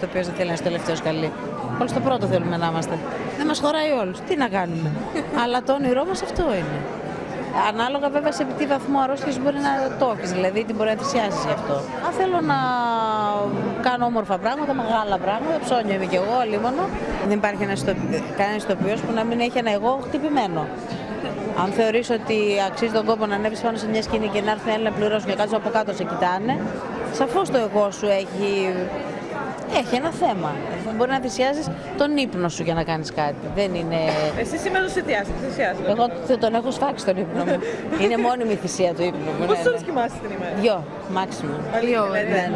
το οποίο δεν θέλει να είναι στο τελευταίος σκαλί. Όλοι στο πρώτο θέλουμε να είμαστε. Δεν μας χωράει όλους. Τι να κάνουμε. Αλλά το όνειρό μας αυτό είναι. Ανάλογα βέβαια σε τι βαθμό αρρώστιας μπορεί να το έχεις, δηλαδή τι μπορεί να θυσιάσεις γι' αυτό. Αν θέλω να κάνω όμορφα πράγματα, μεγάλα πράγματα, ψώνιο είμαι κι εγώ, αλίμονο. Δεν υπάρχει κανένας ηθοποιός που να μην έχει ένα εγώ χτυπημένο. Αν θεωρείς ότι αξίζει τον κόπο να ανέβεις πάνω σε μια σκηνή και να έρθουν άλλοι να πληρώσουν και κάτω από κάτω σε κοιτάνε, σαφώς το εγώ σου έχει, έχει ένα θέμα. Μπορεί να θυσιάζεις τον ύπνο σου για να κάνεις κάτι. Δεν είναι... Εσύ σήμερα το θυσιάζεις. Εγώ τον έχω σφάξει τον ύπνο μου. είναι μόνιμη θυσία του ύπνου μου. Πόσες ώρες κοιμάσαι την ημέρα; Δυο, μάξιμο. Δύο, ναι.